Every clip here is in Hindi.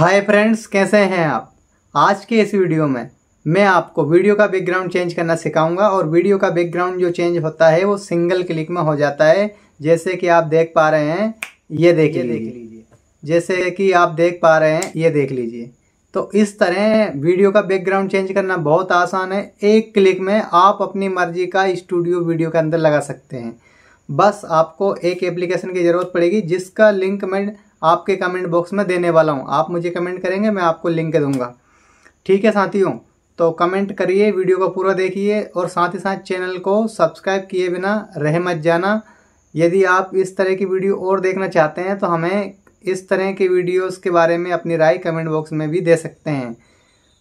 हाय फ्रेंड्स कैसे हैं आप? आज के इस वीडियो में मैं आपको वीडियो का बैकग्राउंड चेंज करना सिखाऊँगा और वीडियो का बैकग्राउंड जो चेंज होता है वो सिंगल क्लिक में हो जाता है। जैसे कि आप देख पा रहे हैं ये देख लीजिए। जैसे कि आप देख पा रहे हैं ये देख लीजिए। तो इस तरह वीडियो का बैकग्राउंड चेंज करना बहुत आसान है। एक क्लिक में आप अपनी मर्ज़ी का स्टूडियो वीडियो के अंदर लगा सकते हैं। बस आपको एक एप्लीकेशन की ज़रूरत पड़ेगी जिसका लिंक मैं आपके कमेंट बॉक्स में देने वाला हूँ। आप मुझे कमेंट करेंगे, मैं आपको लिंक दूँगा। ठीक है साथियों? तो कमेंट करिए वीडियो को पूरा देखिए और साथ ही साथ चैनल को सब्सक्राइब किए बिना रह मत जाना। यदि आप इस तरह की वीडियो और देखना चाहते हैं तो हमें इस तरह के वीडियोस के बारे में अपनी राय कमेंट बॉक्स में भी दे सकते हैं।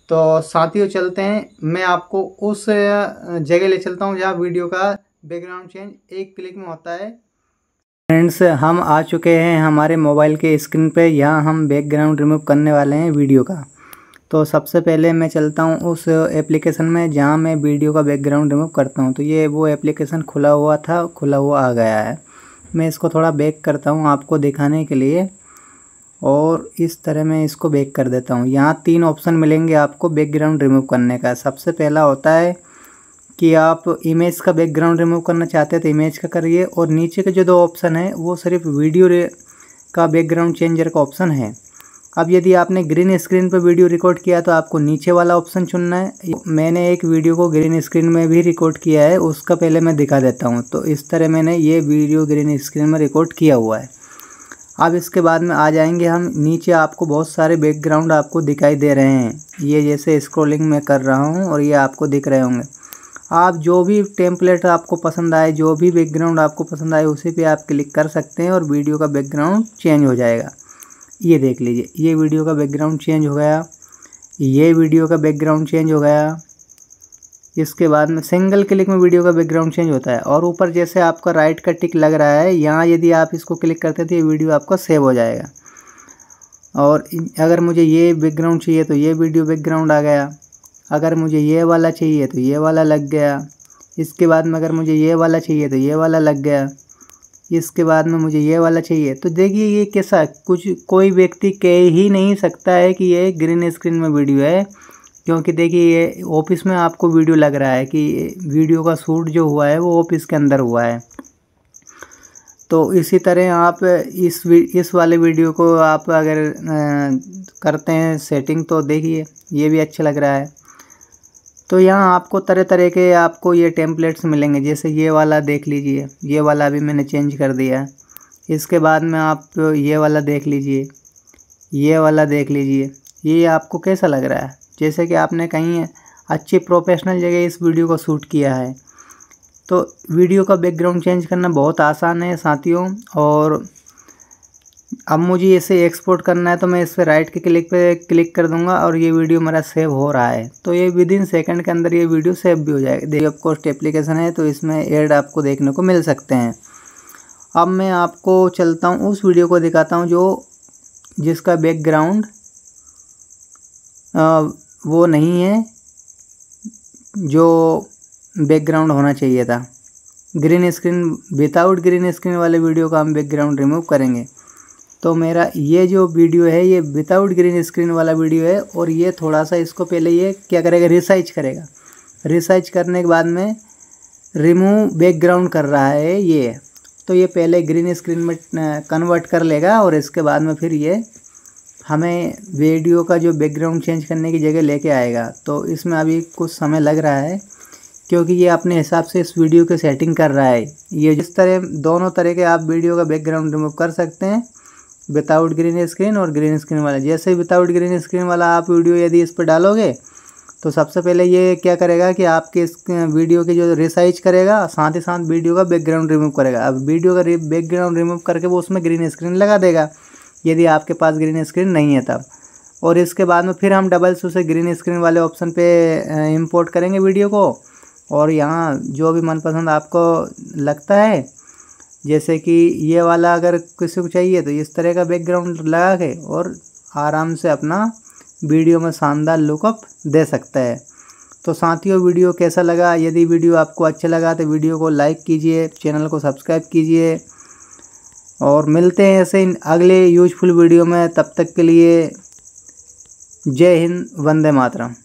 तो साथियों, चलते हैं। मैं आपको उस जगह ले चलता हूँ जहाँ वीडियो का बैकग्राउंड चेंज एक क्लिक में होता है। फ्रेंड्स हम आ चुके हैं हमारे मोबाइल के स्क्रीन पे। यहाँ हम बैकग्राउंड रिमूव करने वाले हैं वीडियो का। तो सबसे पहले मैं चलता हूँ उस एप्लीकेशन में जहाँ मैं वीडियो का बैकग्राउंड रिमूव करता हूँ। तो ये वो एप्लीकेशन खुला हुआ था, खुला हुआ आ गया है। मैं इसको थोड़ा बैक करता हूँ आपको दिखाने के लिए। और इस तरह मैं इसको बैक कर देता हूँ। यहाँ तीन ऑप्शन मिलेंगे आपको बैकग्राउंड रिमूव करने का। सबसे पहला होता है कि आप इमेज का बैकग्राउंड रिमूव करना चाहते हैं तो इमेज का करिए और नीचे के जो दो ऑप्शन है, वो सिर्फ़ वीडियो का बैकग्राउंड चेंजर का ऑप्शन है। अब यदि आपने ग्रीन स्क्रीन पर वीडियो रिकॉर्ड किया तो आपको नीचे वाला ऑप्शन चुनना है। मैंने एक वीडियो को ग्रीन स्क्रीन में भी रिकॉर्ड किया है, उसका पहले मैं दिखा देता हूँ। तो इस तरह मैंने ये वीडियो ग्रीन स्क्रीन में रिकॉर्ड किया हुआ है। अब इसके बाद में आ जाएँगे हम। नीचे आपको बहुत सारे बैकग्राउंड आपको दिखाई दे रहे हैं। ये जैसे स्क्रॉलिंग में कर रहा हूँ और ये आपको दिख रहे होंगे। आप जो भी टेम्पलेट आपको पसंद आए, जो भी बैकग्राउंड आपको पसंद आए, उसी पे आप क्लिक कर सकते हैं और वीडियो का बैकग्राउंड चेंज हो जाएगा। ये देख लीजिए, ये वीडियो का बैकग्राउंड चेंज हो गया, ये वीडियो का बैकग्राउंड चेंज हो गया। इसके बाद में सिंगल क्लिक में वीडियो का बैकग्राउंड चेंज होता है और ऊपर जैसे आपका राइट का टिक लग रहा है, यहाँ यदि आप इसको क्लिक करते हैं तो ये वीडियो आपका सेव हो जाएगा। और अगर मुझे ये बैकग्राउंड चाहिए तो ये वीडियो बैकग्राउंड आ गया। अगर मुझे ये वाला चाहिए तो ये वाला लग गया। इसके बाद में अगर मुझे ये वाला चाहिए तो ये वाला लग गया। इसके बाद में मुझे ये वाला चाहिए। तो देखिए ये कैसा, कुछ, कोई व्यक्ति कह ही नहीं सकता है कि ये ग्रीन स्क्रीन में वीडियो है। क्योंकि देखिए ये ऑफ़िस में आपको वीडियो लग रहा है कि वीडियो का शूट जो हुआ है वो ऑफ़िस के अंदर हुआ है। तो इसी तरह आप इस इस वाले वीडियो को आप अगर करते हैं सेटिंग तो देखिए, ये भी अच्छा लग रहा है। तो यहाँ आपको तरह तरह के आपको ये टेम्पलेट्स मिलेंगे। जैसे ये वाला देख लीजिए। ये वाला भी मैंने चेंज कर दिया है। इसके बाद में आप ये वाला देख लीजिए। ये वाला देख लीजिए। ये आपको कैसा लग रहा है? जैसे कि आपने कहीं अच्छी प्रोफेशनल जगह इस वीडियो को शूट किया है। तो वीडियो का बैकग्राउंड चेंज करना बहुत आसान है साथियों और अब मुझे इसे एक्सपोर्ट करना है तो मैं इस पर राइट के क्लिक पे क्लिक कर दूँगा और ये वीडियो मेरा सेव हो रहा है। तो ये विद इन सेकेंड के अंदर ये वीडियो सेव भी हो जाएगा। देखिए ऑफकोर्स एप्लीकेशन है तो इसमें एड आपको देखने को मिल सकते हैं। अब मैं आपको चलता हूँ, उस वीडियो को दिखाता हूँ जो, जिसका बैकग्राउंड वो नहीं है, जो बैकग्राउंड होना चाहिए था। Green screen without green screen वाले वीडियो का हम बैकग्राउंड रिमूव करेंगे। तो मेरा ये जो वीडियो है, ये विदाउट ग्रीन स्क्रीन वाला वीडियो है और ये थोड़ा सा इसको पहले ये क्या करेगा रिसाइज करेगा। रिसाइज करने के बाद में रिमूव बैकग्राउंड कर रहा है ये। तो ये पहले ग्रीन स्क्रीन में कन्वर्ट कर लेगा और इसके बाद में फिर ये हमें वीडियो का जो बैकग्राउंड चेंज करने की जगह लेके आएगा। तो इसमें अभी कुछ समय लग रहा है, क्योंकि ये अपने हिसाब से इस वीडियो की सेटिंग कर रहा है। ये जिस तरह, दोनों तरह के आप वीडियो का बैकग्राउंड रिमूव कर सकते हैं। विदाउट ग्रीन स्क्रीन और ग्रीन स्क्रीन वाला। जैसे विदाउट ग्रीन स्क्रीन वाला आप वीडियो यदि इस पर डालोगे तो सबसे पहले ये क्या करेगा कि आपके इस वीडियो की जो रिसाइज करेगा, साथ ही साथ वीडियो का बैकग्राउंड रिमूव करेगा। अब वीडियो का बैकग्राउंड रिमूव करके वो उसमें ग्रीन स्क्रीन लगा देगा, यदि आपके पास ग्रीन स्क्रीन नहीं है तब। और इसके बाद में फिर हम डबल से ग्रीन स्क्रीन वाले ऑप्शन पे इंपोर्ट करेंगे वीडियो को। और यहाँ जो भी मनपसंद आपको लगता है जैसे कि ये वाला अगर किसी को चाहिए तो इस तरह का बैकग्राउंड लगा के और आराम से अपना वीडियो में शानदार लुकअप दे सकता है। तो साथियों वीडियो कैसा लगा? यदि वीडियो आपको अच्छा लगा तो वीडियो को लाइक कीजिए चैनल को सब्सक्राइब कीजिए और मिलते हैं ऐसे इन अगले यूजफुल वीडियो में। तब तक के लिए जय हिंद, वंदे मातरम।